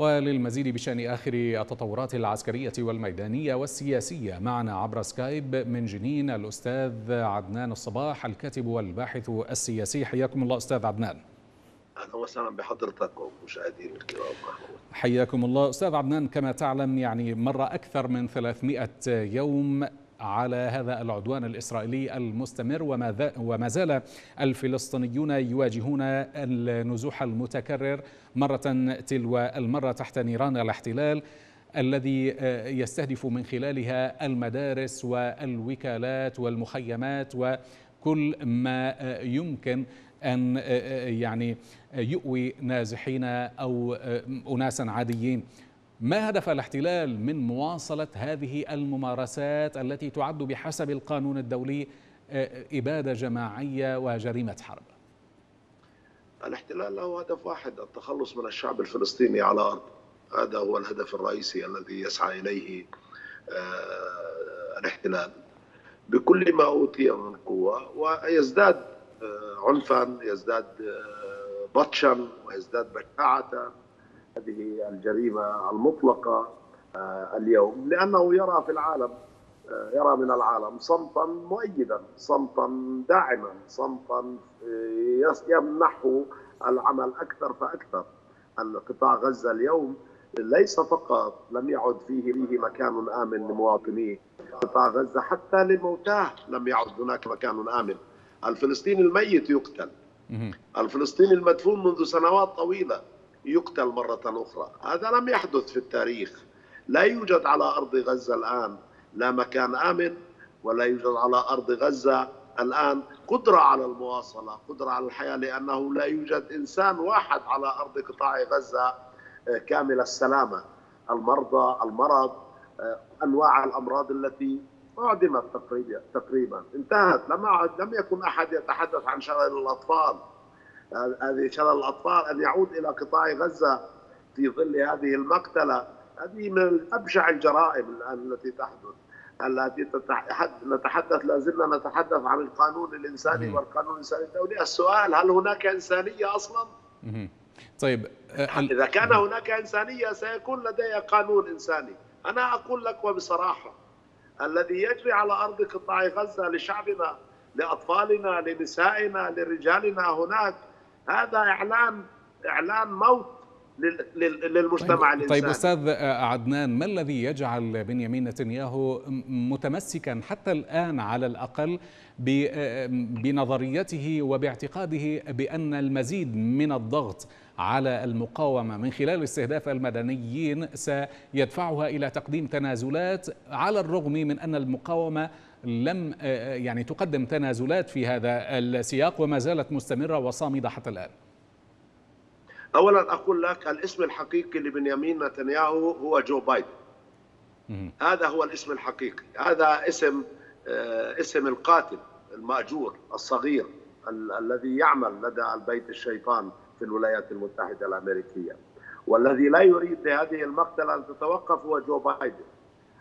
وللمزيد بشأن آخر التطورات العسكرية والميدانية والسياسية معنا عبر سكايب من جنين الأستاذ عدنان الصباح الكاتب والباحث السياسي. حياكم الله أستاذ عدنان. أهلا وسهلا بحضرتك ومشاهدينا الكرام. حياكم الله أستاذ عدنان كما تعلم يعني مر أكثر من 300 يوم على هذا العدوان الإسرائيلي المستمر وما زال الفلسطينيون يواجهون النزوح المتكرر مرة تلو المرة تحت نيران الاحتلال الذي يستهدف من خلالها المدارس والوكالات والمخيمات وكل ما يمكن أن يعني يؤوي نازحين أو اناسا عاديين. ما هدف الاحتلال من مواصلة هذه الممارسات التي تعد بحسب القانون الدولي إبادة جماعية وجريمة حرب؟ الاحتلال له هدف واحد التخلص من الشعب الفلسطيني على أرض. هذا هو الهدف الرئيسي الذي يسعى إليه الاحتلال. بكل ما أوتي من قوة ويزداد عنفا يزداد بطشا ويزداد بشاعة هذه الجريمة المطلقة اليوم لأنه يرى في العالم يرى من العالم صمتا مؤيدا صمتا داعما صمتا يمنحه العمل أكثر فأكثر. أن قطاع غزة اليوم ليس فقط لم يعد فيه فيه مكان آمن لمواطنيه. قطاع غزة حتى لموتاه لم يعد هناك مكان آمن. الفلسطيني الميت يقتل. الفلسطيني المدفون منذ سنوات طويلة. يقتل مرة أخرى. هذا لم يحدث في التاريخ. لا يوجد على أرض غزة الآن لا مكان آمن ولا يوجد على أرض غزة الآن قدرة على المواصلة قدرة على الحياة لأنه لا يوجد إنسان واحد على أرض قطاع غزة كامل السلامة. المرضى المرض أنواع الأمراض التي أعدمت تقريبا انتهت. لم لم يكن أحد يتحدث عن شلل الأطفال. هذه شلل الأطفال أن يعود إلى قطاع غزة في ظل هذه المقتلة. هذه من أبشع الجرائم الآن التي تحدث التي نتحدث لا زلنا نتحدث عن القانون الإنساني والقانون الإنساني الدولي. السؤال هل هناك إنسانية أصلا؟ طيب إذا كان هناك إنسانية سيكون لدي قانون إنساني. أنا أقول لك وبصراحة الذي يجري على أرض قطاع غزة لشعبنا لأطفالنا لنسائنا لرجالنا هناك هذا اعلان اعلان موت للمجتمع طيب الإنساني. طيب أستاذ عدنان ما الذي يجعل بنيامين نتنياهو متمسكا حتى الآن على الأقل بنظريته وباعتقاده بأن المزيد من الضغط على المقاومة من خلال استهداف المدنيين سيدفعها إلى تقديم تنازلات على الرغم من أن المقاومة لم يعني تقدم تنازلات في هذا السياق وما زالت مستمرة وصامدة حتى الآن. اولا أقول لك الاسم الحقيقي لبنيامين نتنياهو هو جو بايدن. هذا هو الاسم الحقيقي، هذا اسم اسم القاتل المأجور الصغير ال- الذي يعمل لدى البيت الشيطان في الولايات المتحدة الأمريكية والذي لا يريد لهذه المقتلة أن تتوقف هو جو بايدن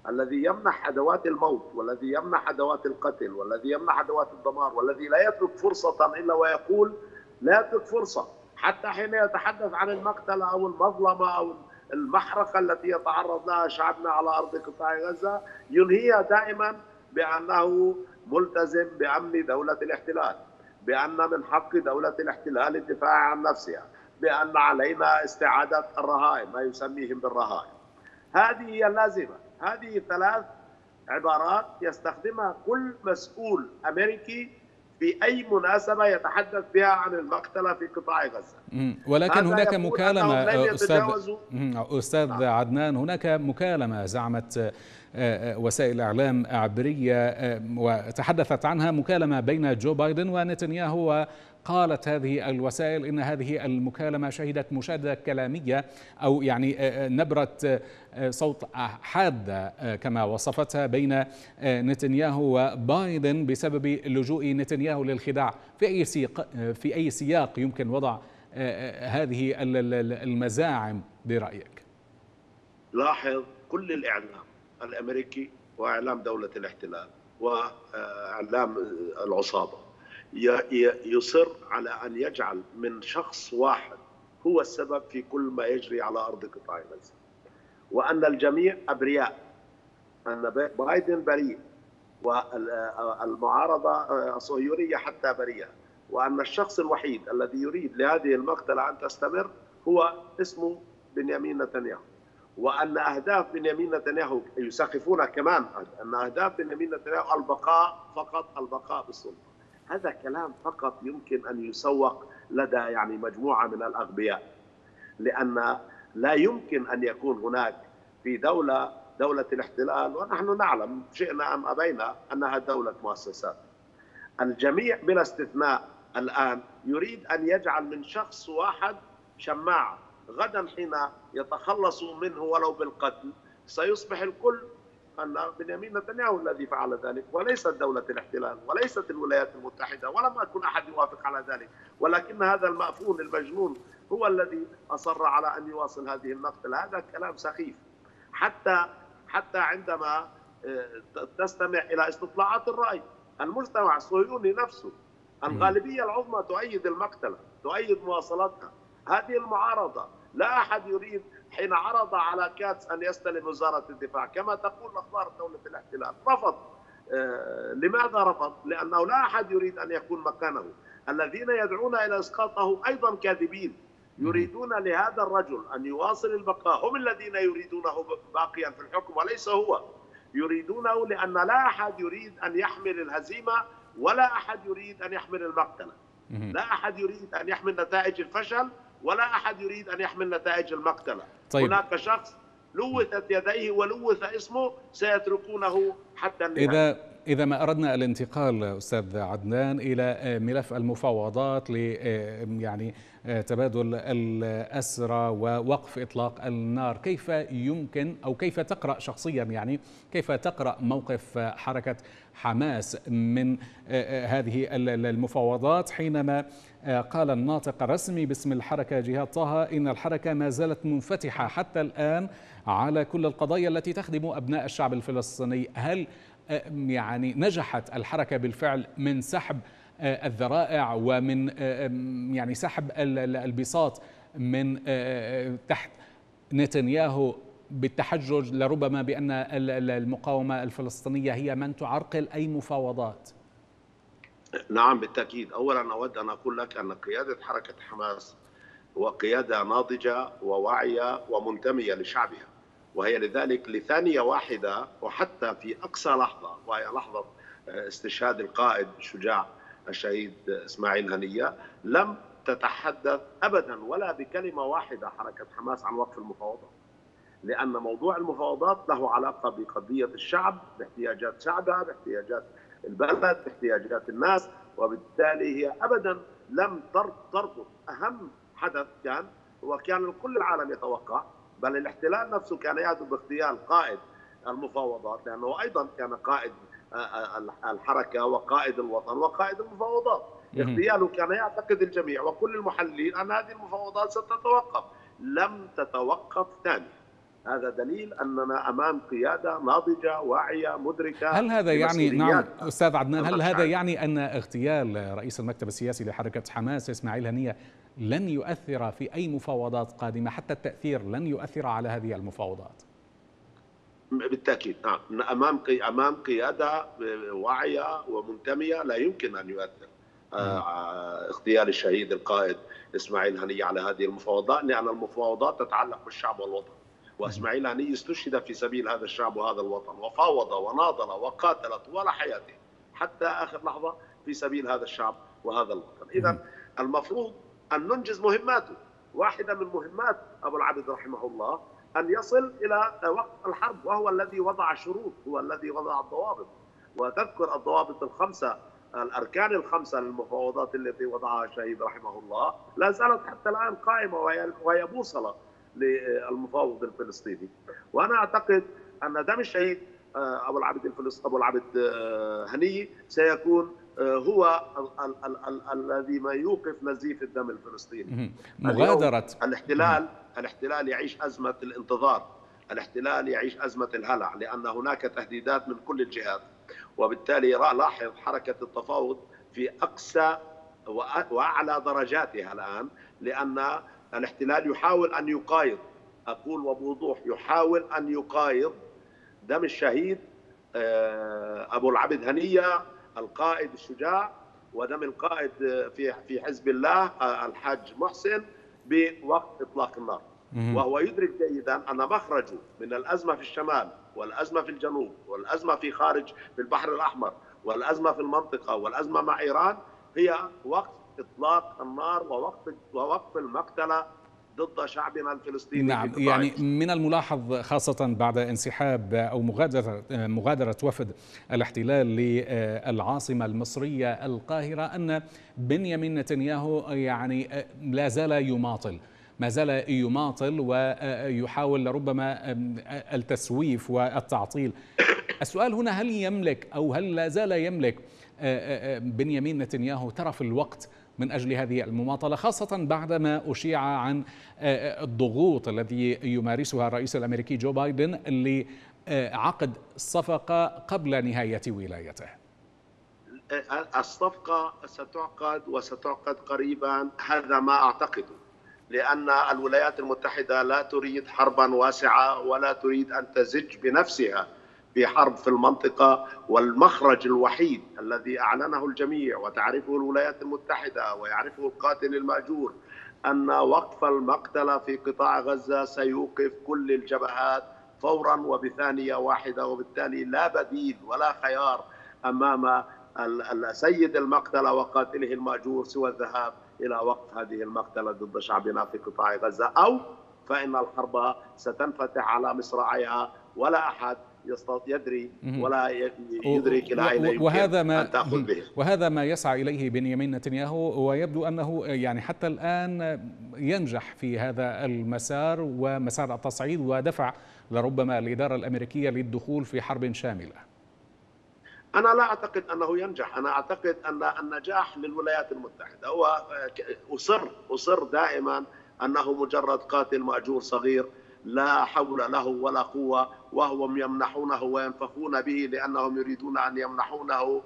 الذي يمنح أدوات الموت والذي يمنح أدوات القتل والذي يمنح أدوات الدمار والذي لا يترك فرصة إلا ويقول لا يترك فرصة. حتى حين يتحدث عن المقتله أو المظلمة أو المحرقة التي يتعرض لها شعبنا على أرض قطاع غزة ينهيها دائما بأنه ملتزم بأمن دولة الاحتلال بأن من حق دولة الاحتلال الدفاع عن نفسها بأن علينا استعادة الرهائن ما يسميهم بالرهائن. هذه هي اللازمة. هذه ثلاث عبارات يستخدمها كل مسؤول أمريكي في أي مناسبة يتحدث بها عن المقتلة في قطاع غزة. ولكن هناك أستاذ يتجاوزوا- أستاذ نعم. عدنان هناك مكالمة زعمت آه، آه، وسائل إعلام عبرية آه، وتحدثت عنها مكالمة بين جو بايدن ونتنياهو وقالت هذه الوسائل إن هذه المكالمة شهدت مشاده كلامية أو يعني آه، آه، نبرة آه، صوت حادة آه، كما وصفتها بين نتنياهو وبايدن بسبب لجوء نتنياهو للخداع. في أي سياق في أي سياق يمكن وضع هذه ال- ال- المزاعم برأيك؟ لاحظ كل الإعلام الأمريكي وإعلام دولة الاحتلال ي- ي- يصر على أن يجعل من شخص واحد هو السبب في كل ما يجري على أرض قطاع غزة. وأن الجميع أبرياء. أن بايدن بريء. والمعارضة الصهيونية حتى بريئة. وأن الشخص الوحيد الذي يريد لهذه المقتلة أن تستمر هو اسمه بنيامين نتنياهو. وأن أهداف بنيامين نتنياهو يسقفون كمان. أن أهداف بنيامين نتنياهو البقاء فقط البقاء بالسلطة. هذا كلام فقط يمكن أن يسوق لدى يعني مجموعة من الأغبياء لأن لا يمكن أن يكون هناك في دولة دولة الاحتلال ونحن نعلم شئنا أم أبينا أنها دولة مؤسسات. الجميع بلا استثناء الآن يريد أن يجعل من شخص واحد شماعة غدا حين يتخلصوا منه ولو بالقتل سيصبح الكل أن بنيامين نتنياهو الذي فعل ذلك وليست دولة الاحتلال وليست الولايات المتحدة ولم يكن أحد يوافق على ذلك. ولكن هذا المأفون المجنون هو الذي أصر على أن يواصل هذه المقتله هذا كلام سخيف. حتى حتى عندما تستمع إلى استطلاعات الرأي المجتمع الصهيوني نفسه الغالبية العظمى تؤيد المقتلة تؤيد مواصلتها هذه المعارضة لا أحد يريد حين عرض على كاتس أن يستلم وزارة الدفاع. كما تقول أخبار دوله الاحتلال. رفض. آه لماذا رفض؟ لأنه لا أحد يريد أن يكون مكانه. الذين يدعون إلى اسقاطه أيضا كاذبين. يريدون لهذا الرجل أن يواصل البقاء. هم الذين يريدونه باقيا في الحكم وليس هو. يريدونه لأن لا أحد يريد أن يحمل الهزيمة ولا أحد يريد أن يحمل المقتلة. لا أحد يريد أن يحمل نتائج الفشل ولا أحد يريد أن يحمل نتائج المقتلة. طيب. هناك شخص لوثت يديه ولوث اسمه سيتركونه حتى النهاية إذا إذا ما أردنا الانتقال أستاذ عدنان إلى ملف المفاوضات ل يعني تبادل الأسرى ووقف إطلاق النار. كيف يمكن أو كيف تقرأ شخصيا يعني كيف تقرأ موقف حركة حماس من هذه المفاوضات؟ حينما قال الناطق الرسمي باسم الحركة جهاد طه إن الحركة ما زالت منفتحة حتى الآن على كل القضايا التي تخدم أبناء الشعب الفلسطيني. هل يعني نجحت الحركة بالفعل من سحب الذرائع ومن يعني سحب البساط من تحت نتنياهو بالتحجج لربما بأن المقاومة الفلسطينية هي من تعرقل أي مفاوضات. نعم بالتأكيد. أولا أود أن أقول لك أن قيادة حركة حماس وقيادة ناضجة وواعية ومنتمية لشعبها. وهي لذلك لثانية واحدة وحتى في أقصى لحظة وهي لحظة استشهاد القائد الشجاع الشهيد إسماعيل هنية لم تتحدث أبدا ولا بكلمة واحدة حركة حماس عن وقف المفاوضات. لأن موضوع المفاوضات له علاقة بقضية الشعب باحتياجات شعبها باحتياجات البلد باحتياجات الناس وبالتالي هي أبدا لم تربط. أهم حدث كان وكان كل العالم يتوقع بل الاحتلال نفسه كان يهدف باغتيال قائد المفاوضات لأنه أيضا كان قائد الحركة وقائد الوطن وقائد المفاوضات. اغتياله كان يعتقد الجميع وكل المحللين أن هذه المفاوضات ستتوقف. لم تتوقف ثانيا. هذا دليل أننا أمام قيادة ناضجة واعية مدركة هل هذا يعني نعم أستاذ عدنان هل هذا يعني أن اغتيال رئيس المكتب السياسي لحركة حماس إسماعيل هنية لن يؤثر في أي مفاوضات قادمة؟ حتى التأثير لن يؤثر على هذه المفاوضات. بالتأكيد نعم. أمام أمام قيادة واعية ومنتمية لا يمكن أن يؤثر اغتيال الشهيد القائد إسماعيل هنية على هذه المفاوضات لأن المفاوضات تتعلق بالشعب والوطن. وإسماعيل هنيه استشهد في سبيل هذا الشعب وهذا الوطن وفاوض وناضل وقاتل طوال حياته حتى آخر لحظة في سبيل هذا الشعب وهذا الوطن. اذا المفروض أن ننجز مهماته. واحدة من مهمات أبو العبد رحمه الله أن يصل إلى وقت الحرب وهو الذي وضع الشروط هو الذي وضع الضوابط. وتذكر الضوابط الخمسة الأركان الخمسة للمفاوضات التي وضعها الشهيد رحمه الله. لا زالت حتى الآن قائمة وهي بوصله للمفاوض الفلسطيني. وأنا أعتقد أن دم الشهيد أبو العبد الفلسطيني أبو العبد هني سيكون هو الذي ما يوقف نزيف الدم الفلسطيني. مغادرة. الاحتلال الاحتلال يعيش أزمة الانتظار. الاحتلال يعيش أزمة الهلع لأن هناك تهديدات من كل الجهات. وبالتالي لاحظ حركة التفاوض في أقصى وأعلى درجاتها الآن لأن الاحتلال يحاول أن يقايض. أقول وبوضوح يحاول أن يقايض دم الشهيد أبو العبد هنية القائد الشجاع ودم القائد في في حزب الله الحاج محسن بوقت إطلاق النار. وهو يدرك جيدا أن مخرجه من الأزمة في الشمال والأزمة في الجنوب والأزمة في خارج في البحر الأحمر والأزمة في المنطقة والأزمة مع إيران هي وقت إطلاق النار ووقف ووقف المقتلة ضد شعبنا الفلسطيني نعم يعني من الملاحظ خاصة بعد انسحاب أو مغادرة مغادرة وفد الاحتلال للعاصمة المصرية القاهرة أن بنيامين نتنياهو يعني لا زال يماطل ما زال يماطل ويحاول لربما التسويف والتعطيل. السؤال هنا هل يملك أو هل لا زال يملك بنيامين نتنياهو ترف الوقت من أجل هذه المماطلة خاصة بعدما أشيع عن الضغوط الذي يمارسها الرئيس الأمريكي جو بايدن لعقد صفقه قبل نهاية ولايته. الصفقة ستعقد وستعقد قريبا هذا ما اعتقده لأن الولايات المتحدة لا تريد حربا واسعة ولا تريد أن تزج بنفسها في حرب في المنطقة والمخرج الوحيد الذي أعلنه الجميع وتعرفه الولايات المتحدة ويعرفه القاتل المأجور أن وقف المقتلة في قطاع غزة سيوقف كل الجبهات فورا وبثانية واحدة وبالتالي لا بديل ولا خيار أمام سيد المقتلة وقاتله المأجور سوى الذهاب إلى وقف هذه المقتلة ضد شعبنا في قطاع غزة أو فإن الحرب ستنفتح على مصراعيها ولا أحد يدري ولا يدرك إلى اين وهذا ما أن تأخذ به. وهذا ما يسعى إليه بنيامين نتنياهو ويبدو أنه يعني حتى الآن ينجح في هذا المسار ومسار التصعيد ودفع لربما الإدارة الأمريكية للدخول في حرب شاملة. أنا لا أعتقد أنه ينجح، أنا أعتقد أن النجاح للولايات المتحدة هو أصر أصر دائما أنه مجرد قاتل مأجور صغير لا حول له ولا قوة وهم يمنحونه وينفخون به لأنهم يريدون أن يمنحونه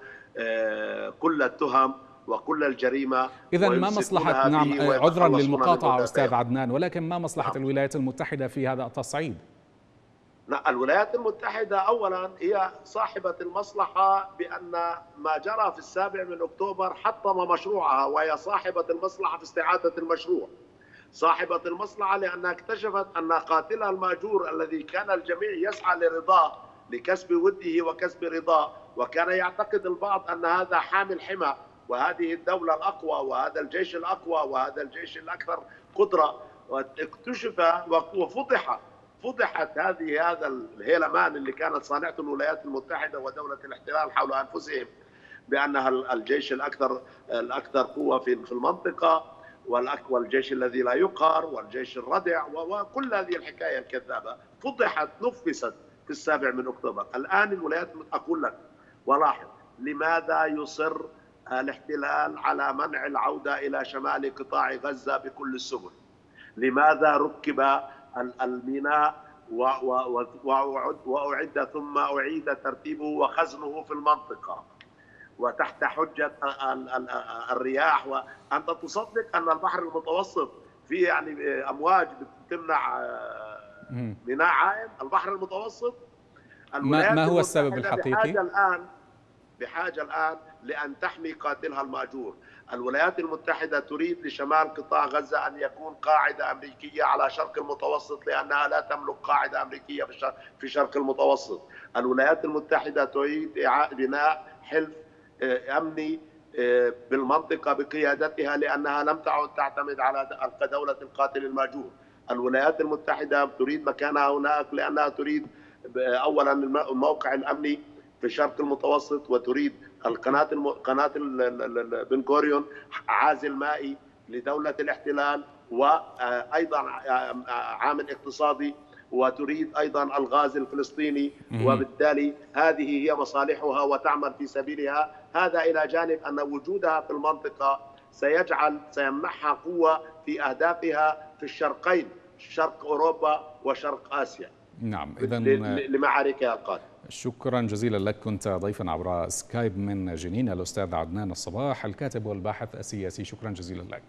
كل التهم وكل الجريمة إذا ما مصلحة نعم عذرا للمقاطعة أستاذ عدنان ولكن ما مصلحة نعم. الولايات المتحدة في هذا التصعيد؟ لا الولايات المتحدة أولا هي صاحبة المصلحة بأن ما جرى في السابع من أكتوبر حطم مشروعها وهي صاحبة المصلحة في استعادة المشروع صاحبة المصلحة لأنها اكتشفت أن قاتلها المأجور الذي كان الجميع يسعى لرضاه لكسب وده وكسب رضاه وكان يعتقد البعض أن هذا حامل حمى وهذه الدولة الأقوى وهذا الجيش الأقوى وهذا الجيش الأكثر قدرة. واكتشف وفضح فضحت هذه هذا الهيلمان اللي كانت صانعته الولايات المتحدة ودولة الاحتلال حول أنفسهم بأنها الجيش الأكثر الأكثر قوة في المنطقة. والجيش الذي لا يقهر والجيش الردع وكل هذه الحكاية الكذابة فضحت نفست في السابع من أكتوبر، الآن الولايات أقول لك ولاحظ لماذا يصر الاحتلال على منع العودة إلى شمال قطاع غزة بكل السبل؟ لماذا ركب الميناء وأعد ثم أعيد ترتيبه وخزنه في المنطقة؟ وتحت حجة الرياح. وأنت تصدق أن البحر المتوسط فيه يعني أمواج تمنع ميناء عائم. البحر المتوسط ما, ما هو السبب الحقيقي؟ بحاجة الآن بحاجة الآن لأن تحمي قاتلها المأجور. الولايات المتحدة تريد لشمال قطاع غزة أن يكون قاعدة أمريكية على شرق المتوسط لأنها لا تملك قاعدة أمريكية في شرق المتوسط. الولايات المتحدة تريد بناء حلف أمني بالمنطقة بقيادتها لأنها لم تعد تعتمد على دوله القاتل الماجور. الولايات المتحدة تريد مكانها هناك لأنها تريد اولا الموقع الأمني في الشرق المتوسط وتريد القناة الم... قناة بن غوريون عازل مائي لدولة الاحتلال وأيضا عامل اقتصادي وتريد أيضا الغاز الفلسطيني وبالتالي هذه هي مصالحها وتعمل في سبيلها. هذا إلى جانب أن وجودها في المنطقة سيجعل سيمنحها قوة في أهدافها في الشرقين شرق أوروبا وشرق آسيا. نعم اذا لمعاركها القادمة. شكرا جزيلا لك كنت ضيفا عبر سكايب من جنين. الأستاذ عدنان الصباح الكاتب والباحث السياسي شكرا جزيلا لك.